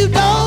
you don't